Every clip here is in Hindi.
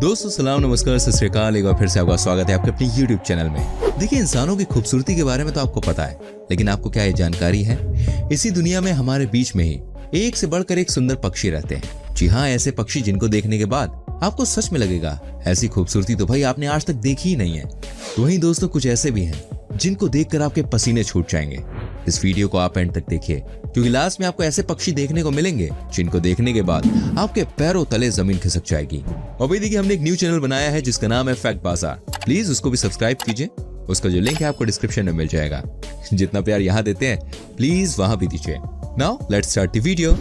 दोस्तों, सलाम, नमस्कार, सत श्रीकाल एक बार फिर से आपका स्वागत है आपके अपने YouTube चैनल में। देखिए, इंसानों की खूबसूरती के बारे में तो आपको पता है, लेकिन आपको क्या ये जानकारी है? इसी दुनिया में, हमारे बीच में ही एक से बढ़कर एक सुंदर पक्षी रहते हैं। जी हाँ ऐसे पक्षी जिनको देखने के बाद आपको सच में लगेगा, ऐसी खूबसूरती तो भाई आपने आज तक देखी ही नहीं है। वही दोस्तों, कुछ ऐसे भी है, जिनको देखकर आपके पसीने छूट जाएँगे। इस वीडियो को आप एंड तक देखिए, क्योंकि लास्ट में आपको ऐसे पक्षी देखने को मिलेंगे, जिनको देखने के बाद आपके पैरों तले ज़मीन खिसक जाएगी। और भाई देखिए, हमने एक न्यू चैनल बनाया है, जिसका नाम है फैक्ट बाज़ार प्लीज़ उसको भी सब्सक्राइब कीजिए। उसका जो लिंक है, आपको डिस्क्रिप्शन में मिल जाएगा। जितना प्यार यहाँ देते हैं प्लीज़ वहाँ भी दीजिए। Now let start video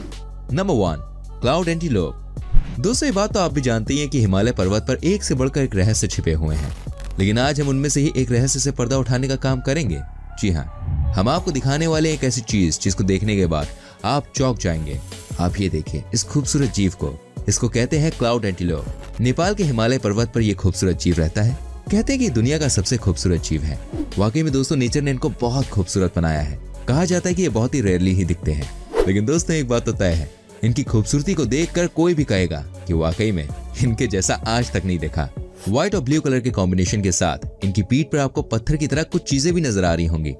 number one cloud antelope दोस्तों ये बात तो आप भी जानते हैं कि हिमालय पर्वत पर एक से बढ़कर एक रहस्य छिपे हुए हैं। लेकिन आज हम उनमें से ही एक रहस्य से पर्दा उठाने का काम करेंगे। जी हाँ। हम आपको दिखाने वाले एक ऐसी चीज़ जिसको देखने के बाद आप चौक जाएँगे। आप ये देखिए, इस खूबसूरत जीव को। इसको कहते हैं क्लाउड एंटीलोप नेपाल के हिमालय पर्वत पर यह खूबसूरत जीव रहता है। कहते हैं कि दुनिया का सबसे खूबसूरत जीव है। वाकई में दोस्तों, नेचर ने इनको बहुत खूबसूरत बनाया है। कहा जाता है कि ये बहुत ही रेयरली ही दिखते हैं। लेकिन दोस्तों, एक बात तो तय है। इनकी खूबसूरती को देखकर कोई भी कहेगा कि वाकई में इनके जैसा आज तक नहीं देखा। व्हाइट और ब्लू कलर के कॉम्बिनेशन के साथ, इनकी पीठ पर आपको पत्थर की तरह कुछ चीज़ें भी नज़र आ रही होंगी।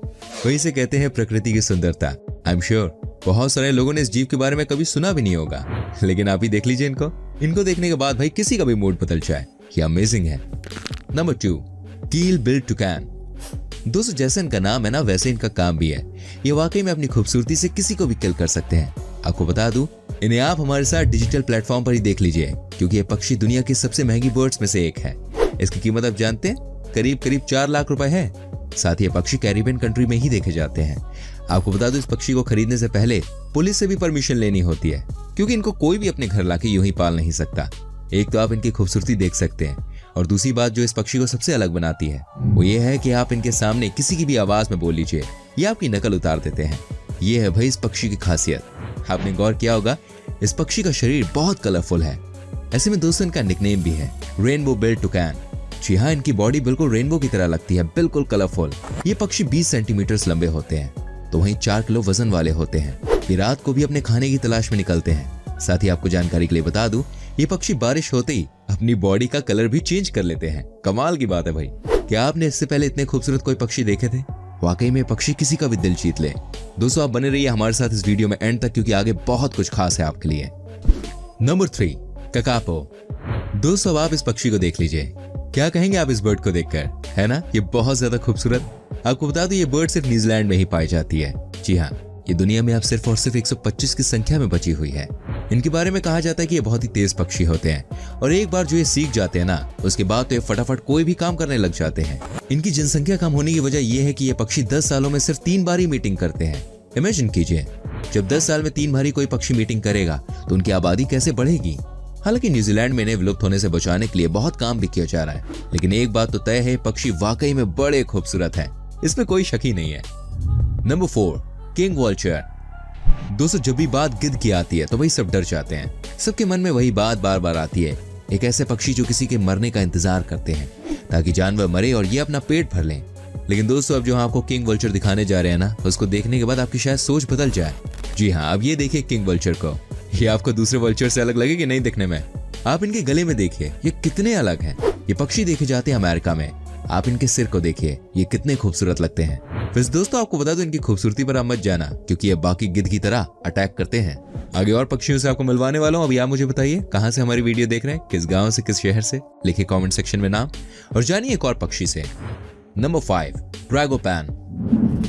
वही से कहते हैं प्रकृति की सुंदरता। आई एम श्योर बहुत सारे लोगों ने इस जीव के बारे में कभी सुना भी नहीं होगा। लेकिन आप ही देख लीजिए इनको। इनको देखने के बाद भाई किसी का भी मूड बदल जाए। ये अमेजिंग है। Number two keel billed toucan दोस्तों, जैसे इनका नाम है ना, वैसे इनका काम भी है। ये वाकई में अपनी खूबसूरती से किसी को भी किल कर सकते हैं। आपको बता दूँ इन्हें आप हमारे साथ डिजिटल प्लेटफॉर्म पर ही देख लीजिए, क्योंकि ये पक्षी दुनिया की सबसे महँगी बर्ड्स में से एक है। इसकी कीमत आप जानते हैं? करीब करीब चार लाख रुपए है। साथ ही पक्षी कैरिबियन कंट्री में ही देखे जाते हैं। आपको बता दो, इस पक्षी को खरीदने से पहले पुलिस से भी परमिशन लेनी होती है, क्योंकि इनको कोई भी अपने घर लाके यूँ ही पाल नहीं सकता। एक तो आप इनकी खूबसूरती देख सकते हैं, और दूसरी बात जो इस पक्षी को सबसे अलग बनाती है, वो ये है कि आप इनके सामने किसी की भी आवाज़ में बोल लीजिए, ये आपकी नकल उतार देते हैं। ये है भाई इस पक्षी की खासियत। आपने गौर किया होगा, इस पक्षी का शरीर बहुत कलरफुल है। ऐसे में दोस्तों इनका निकनेम भी है रेनबो बेल्ट टुकैन जी हाँ इनकी बॉडी बिल्कुल रेनबो की तरह लगती है, बिल्कुल कलरफुल ये पक्षी 20 सेंटीमीटर लंबे होते हैं तो वहीं चार किलो वज़न वाले होते हैं। ये रात को भी अपने खाने की तलाश में निकलते हैं। साथ ही आपको जानकारी के लिए बता दूँ, ये पक्षी बारिश होते ही अपनी बॉडी का कलर भी चेंज कर लेते हैं। कमाल की बात है भाई। क्या आपने इससे पहले इतने खूबसूरत कोई पक्षी देखे थे? वाकई में पक्षी किसी का भी दिल जीत ले। दोस्तों, आप बने रहिए हमारे साथ इस वीडियो में एंड तक, क्योंकि आगे बहुत कुछ खास है आपके लिए। Number three, kakapo. दोस्तों, आप इस पक्षी को देख लीजिए। क्या कहेंगे आप इस बर्ड को देखकर? है ना? ये बहुत ज़्यादा खूबसूरत। आपको बता दो, ये बर्ड सिर्फ़ न्यूजीलैंड में ही पाई जाती है। जी हाँ ये दुनिया में अब सिर्फ़ और सिर्फ़ 125 की संख्या में बची हुई है। इनके बारे में कहा जाता है कि ये बहुत ही तेज पक्षी होते हैं। और एक बार जो ये सीख जाते हैं ना, उसके बाद तो ये फटाफट कोई भी काम करने लग जाते हैं। इनकी जनसंख्या कम होने की वजह यह है कि ये पक्षी 10 सालों में सिर्फ़ तीन बार ही मीटिंग करते हैं। इमेजिन कीजिए, जब 10 साल में तीन बार कोई पक्षी मीटिंग करेगा तो उनकी आबादी कैसे बढ़ेगी? हालाँकि न्यूजीलैंड में इन्हें विलुप्त होने से बचाने के लिए बहुत काम भी किया जा रहा है, लेकिन एक बात तो तय है, पक्षी वाकई में बड़े खूबसूरत है। इसमें कोई शक ही नहीं है। नंबर फोर किंग वॉल्चर दोस्तों, जब भी बात गिद्ध की आती है तो वही सब डर जाते हैं। सबके मन में वही बात बार बार आती है। एक ऐसे पक्षी जो किसी के मरने का इंतज़ार करते हैं, ताकि जानवर मरे और ये अपना पेट भर लें। लेकिन दोस्तों, अब जो आपको किंग वल्चर दिखाने जा रहे हैं ना, उसको देखने के बाद आपकी शायद सोच बदल जाए। जी हाँ अब ये देखिए किंग वल्चर को। ये आपको दूसरे वल्चर से अलग लगे कि नहीं दिखने में? आप इनके गले में देखिए, ये कितने अलग हैं। ये पक्षी देखे जाते हैं अमेरिका में। आप इनके सिर को देखिए, ये कितने खूबसूरत लगते हैं। वैसे दोस्तों, आपको बता दो, इनकी खूबसूरती पर आप मत जाना, क्योंकि ये बाकी गिद्ध की तरह अटैक करते हैं। आगे और पक्षियों से आपको मिलवाने वाला हूँ। अभी आप मुझे बताइए, कहाँ से हमारी वीडियो देख रहे हैं? किस गाँव से, किस शहर से? लिखे कॉमेंट सेक्शन में नाम। और जानिए एक और पक्षी से। नंबर फाइव ड्रैगोपैन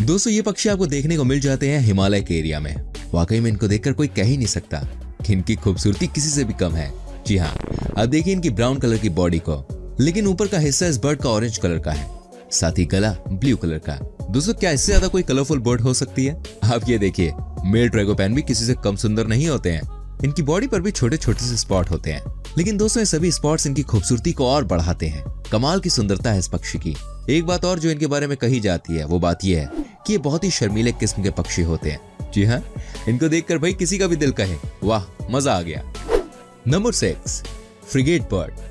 दोस्तों, ये पक्षी आपको देखने को मिल जाते हैं हिमालय के एरिया में। वाकई में इनको देखकर कोई कह ही नहीं सकता कि इनकी खूबसूरती किसी से भी कम है। जी हाँ अब देखिए इनकी ब्राउन कलर की बॉडी को। लेकिन ऊपर का हिस्सा इस बर्ड का ऑरेंज कलर का है। साथ ही गला ब्लू कलर का। दोस्तों, क्या इससे ज़्यादा कोई कलरफुल बर्ड हो सकती है? आप ये देखिए मेल ट्रेगोपैन भी किसी से कम सुंदर नहीं होते हैं। इनकी बॉडी पर भी छोटे छोटे से स्पॉट होते हैं। लेकिन दोस्तों, ये सभी स्पॉट्स इनकी खूबसूरती को और बढ़ाते हैं। कमाल की सुंदरता है इस पक्षी की। एक बात और जो इनके बारे में कही जाती है, वो बात यह है कि ये बहुत ही शर्मीले किस्म के पक्षी होते हैं। जी हाँ इनको देखकर भाई किसी का भी दिल कहे, वाह, मज़ा आ गया। नंबर सिक्स फ्रिगेट बर्ड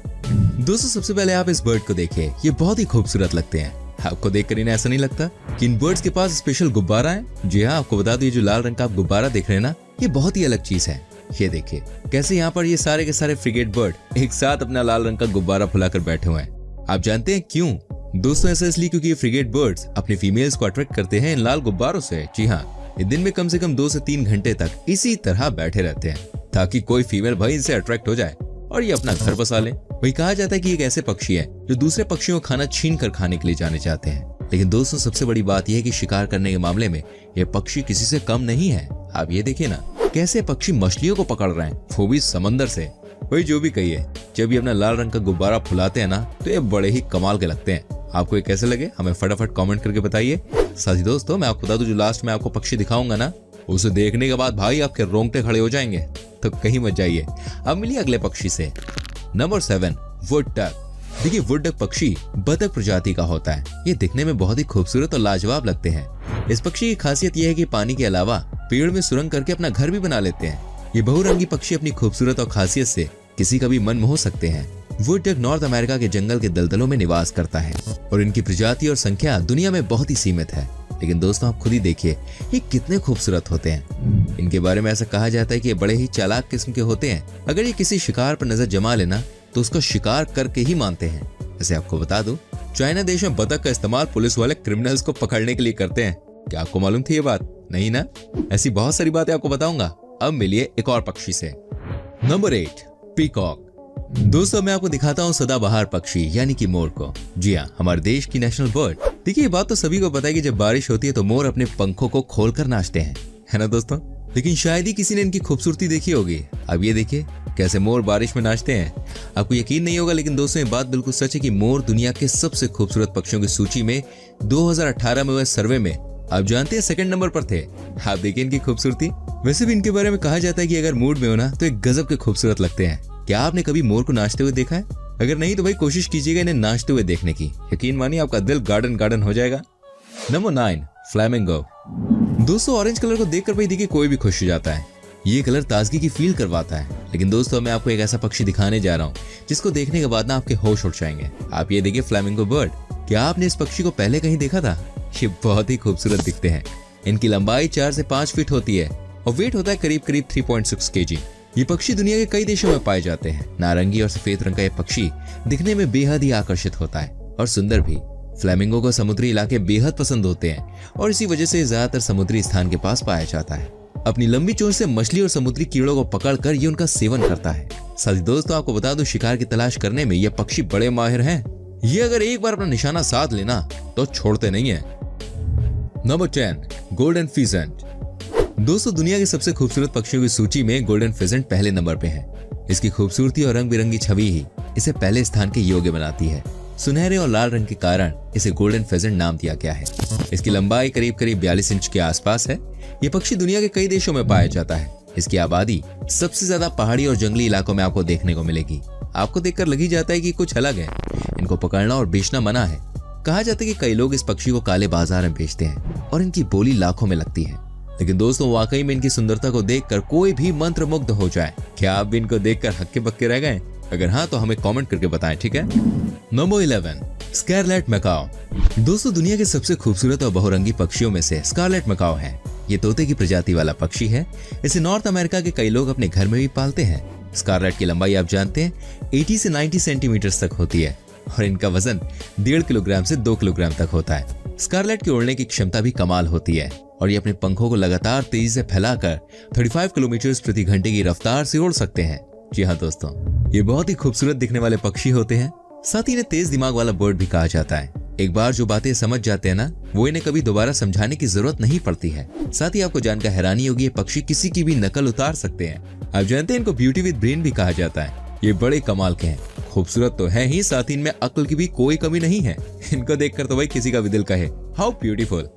दोस्तों, सबसे पहले आप इस बर्ड को देखिए ये बहुत ही खूबसूरत लगते हैं। आपको देखकर इन्हें ऐसा नहीं लगता कि इन बर्ड्स के पास स्पेशल गुब्बारा है। जी हाँ आपको बता दो, ये जो लाल रंग का आप गुब्बारा देख रहे हैं ना, ये बहुत ही अलग चीज़ है। ये देखिए, कैसे यहाँ पर ये सारे के सारे फ्रिगेट बर्ड एक साथ अपना लाल रंग का गुब्बारा फुलाकर बैठे हुए हैं। आप जानते हैं क्यों? दोस्तों, ऐसा इसलिए क्योंकि ये फ्रिगेट बर्ड्स अपने फीमेल्स को अट्रैक्ट करते हैं इन लाल गुब्बारों से। जी हाँ दिन में कम से कम दो से तीन घंटे तक इसी तरह बैठे रहते हैं, ताकि कोई फीमेल भाई इनसे अट्रैक्ट हो जाए और ये अपना घर बसा ले। वही कहा जाता है कि एक ऐसे पक्षी है जो दूसरे पक्षियों का खाना छीन कर खाने के लिए जाने चाहते हैं। लेकिन दोस्तों, सबसे बड़ी बात यह है कि शिकार करने के मामले में ये पक्षी किसी से कम नहीं है। आप ये देखिए ना, कैसे पक्षी मछलियों को पकड़ रहे हैं, वो भी समंदर से। वही जो भी कहिए, जब ये अपना लाल रंग का गुब्बारा फुलाते हैं ना तो ये बड़े ही कमाल के लगते हैं। आपको ये कैसे लगे, हमें फटाफट कमेंट करके बताइए। साथी दोस्तों, मैं आपको बता दूँ, जो लास्ट में आपको पक्षी दिखाऊँगा ना, उसे देखने के बाद भाई आपके रोंगटे खड़े हो जाएँगे तो कहीं मत जाइए। अब मिलिए अगले पक्षी से। नंबर सेवन वुड डक देखिए वुड डक पक्षी बतख प्रजाति का होता है। ये दिखने में बहुत ही खूबसूरत और लाजवाब लगते हैं। इस पक्षी की खासियत यह है कि पानी के अलावा पेड़ में सुरंग करके अपना घर भी बना लेते हैं। ये बहुरंगी पक्षी अपनी खूबसूरत और खासियत से किसी का भी मन मोह सकते हैं। वुड डक नॉर्थ अमेरिका के जंगल के दलदलों में निवास करता है और इनकी प्रजाति और संख्या दुनिया में बहुत ही सीमित है। लेकिन दोस्तों आप खुद ही देखिए ये कितने खूबसूरत होते हैं। इनके बारे में ऐसा कहा जाता है कि ये बड़े ही चालाक किस्म के होते हैं। अगर ये किसी शिकार पर नज़र जमा लेना तो उसको शिकार करके ही मानते हैं। ऐसे आपको बता दूँ, चाइना देश में बतख का इस्तेमाल पुलिस वाले क्रिमिनल्स को पकड़ने के लिए करते हैं। क्या आपको मालूम थी ये बात? नहीं ना? ऐसी बहुत सारी बातें आपको बताऊँगा। अब मिलिए एक और पक्षी से। नंबर एट पीकॉक दोस्तों, मैं आपको दिखाता हूँ सदाबहार पक्षी, यानी कि मोर को। जी हाँ हमारे देश की नेशनल बर्ड देखिए, ये बात तो सभी को पता है कि जब बारिश होती है तो मोर अपने पंखों को खोलकर नाचते हैं। है ना दोस्तों? लेकिन शायद ही किसी ने इनकी खूबसूरती देखी होगी। अब ये देखिए, कैसे मोर बारिश में नाचते हैं। आपको यकीन नहीं होगा, लेकिन दोस्तों, ये बात बिल्कुल सच है कि मोर दुनिया के सबसे खूबसूरत पक्षियों की सूची में 2018 में हुए सर्वे में, आप जानते हैं सेकंड नंबर पर थे। आप देखिए इनकी खूबसूरती। वैसे भी इनके बारे में कहा जाता है कि अगर मूड में हो ना तो एक गजब के खूबसूरत लगते हैं। क्या आपने कभी मोर को नाचते हुए देखा है? अगर नहीं तो भाई कोशिश कीजिएगा इन्हें नाचते हुए देखने की। यकीन मानिए, आपका दिल गार्डन गार्डन हो जाएगा। Number nine, flamingo. दोस्तों ऑरेंज कलर को देखकर भाई देखिए, कोई भी खुश हो जाता है। ये कलर ताजगी की फील करवाता है। लेकिन दोस्तों, मैं आपको एक ऐसा पक्षी दिखाने जा रहा हूँ, जिसको देखने के बाद ना आपके होश उठ जाएँगे। आप ये देखिए, फ्लैमिंगो बर्ड। क्या आपने इस पक्षी को पहले कहीं देखा था? ये बहुत ही खूबसूरत दिखते हैं। इनकी लंबाई चार से पाँच फीट होती है, और वेट होता है करीब करीब थ्री पॉइंट सिक्स के जी ये पक्षी दुनिया के कई देशों में पाए जाते हैं। नारंगी और सफ़ेद रंग का यह पक्षी दिखने में बेहद ही आकर्षित होता है और सुंदर भी। फ्लैमिंगो को समुद्री इलाके बेहद पसंद होते हैं और इसी वजह से ज़्यादातर समुद्री स्थान के पास पाया जाता है। अपनी लंबी चोट से मछली और समुद्री कीड़ों को पकड़कर ये उनका सेवन करता है। साथी दोस्तों, आपको बता दो, शिकार की तलाश करने में ये पक्षी बड़े माहिर हैं। ये अगर एक बार अपना निशाना साध लेना तो छोड़ते नहीं है। नंबर टेन, गोल्डन फीजेंट दोस्तों, दुनिया के सबसे खूबसूरत पक्षियों की सूची में गोल्डन फिजेंट पहले नंबर पे है। इसकी खूबसूरती और रंग बिरंगी छवि ही इसे पहले स्थान के योग्य बनाती है। सुनहरे और लाल रंग के कारण इसे गोल्डन फेजेंट नाम दिया गया है। इसकी लंबाई करीब करीब बयालीस इंच के आसपास है। ये पक्षी दुनिया के कई देशों में पाया जाता है। इसकी आबादी सबसे ज़्यादा पहाड़ी और जंगली इलाकों में आपको देखने को मिलेगी। आपको देखकर लगी जाता है कि कुछ अलग है। इनको पकड़ना और बेचना मना है। कहा जाता है कि कई लोग इस पक्षी को काले बाज़ार में बेचते हैं और इनकी बोली लाखों में लगती है। लेकिन दोस्तों, वाकई में इनकी सुंदरता को देखकर कोई भी मंत्र मुग्ध हो जाए। क्या आप भी इनको देखकर हक्के पक्के रह गए? अगर हाँ तो हमें कमेंट करके बताएँ, ठीक है? Number eleven, scarlet macaw. दोस्तों, दुनिया के सबसे खूबसूरत और बहुरंगी पक्षियों में से स्कारलेट मकाओ है। ये तोते की प्रजाति वाला पक्षी है। इसे नॉर्थ अमेरिका के कई लोग अपने घर में भी पालते हैं। स्कारलेट की लंबाई आप जानते हैं 80 से 90 सेंटीमीटर तक होती है। और इनका वज़न डेढ़ किलोग्राम से दो किलोग्राम तक होता है। स्कारलेट के उड़ने की क्षमता भी कमाल होती है और ये अपने पंखों को लगातार तेज़ी से फैलाकर 35 किलोमीटर प्रति घंटे की रफ्तार से उड़ सकते हैं। जी हाँ दोस्तों, ये बहुत ही खूबसूरत दिखने वाले पक्षी होते हैं। साथ ही इन्हें तेज दिमाग वाला बर्ड भी कहा जाता है। एक बार जो बातें समझ जाते हैं ना, वो इन्हें कभी दोबारा समझाने की ज़रूरत नहीं पड़ती है। साथ ही आपको जानकर हैरानी होगी ये पक्षी किसी की भी नकल उतार सकते हैं। आप जानते हैं इनको ब्यूटी विद ब्रेन भी कहा जाता है। ये बड़े कमाल के हैं। खूबसूरत तो है ही, साथ ही इनमें अक्ल की भी कोई कमी नहीं है। इनको देखकर तो भाई किसी का भी दिल कहे। हाउ ब्यूटीफुल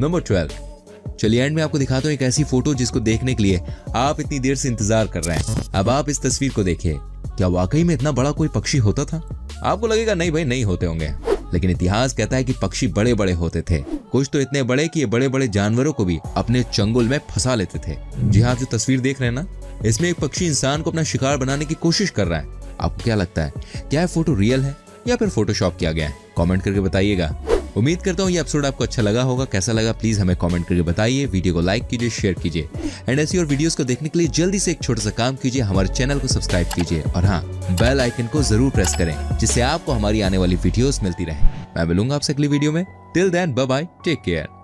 नंबर ट्वेल्व चलिए एंड में आपको दिखाता हूँ एक ऐसी फ़ोटो जिसको देखने के लिए आप इतनी देर से इंतज़ार कर रहे हैं। अब आप इस तस्वीर को देखिए। क्या वाकई में इतना बड़ा कोई पक्षी होता था? आपको लगेगा, नहीं भाई, नहीं होते होंगे। लेकिन इतिहास कहता है कि पक्षी बड़े बड़े होते थे। कुछ तो इतने बड़े कि ये बड़े बड़े जानवरों को भी अपने चंगुल में फंसा लेते थे। जी हाँ जो तस्वीर देख रहे हैं ना? इसमें एक पक्षी इंसान को अपना शिकार बनाने की कोशिश कर रहा है। आपको क्या लगता है? क्या फ़ोटो रियल है या फिर फोटोशॉप किया गया है? कमेंट करके बताइएगा। उम्मीद करता हूँ ये एपिसोड आपको अच्छा लगा होगा। कैसा लगा प्लीज़ हमें कमेंट करके बताइए। वीडियो को लाइक कीजिए शेयर कीजिए। एंड ऐसी और वीडियोस को देखने के लिए जल्दी से एक छोटा सा काम कीजिए। हमारे चैनल को सब्सक्राइब कीजिए। और हाँ बेल आइकन को ज़रूर प्रेस करें, जिससे आपको हमारी आने वाली वीडियोस मिलती रहे। मैं मिलूँगा आपसे अगली वीडियो में। Till then bye take care